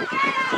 Yeah!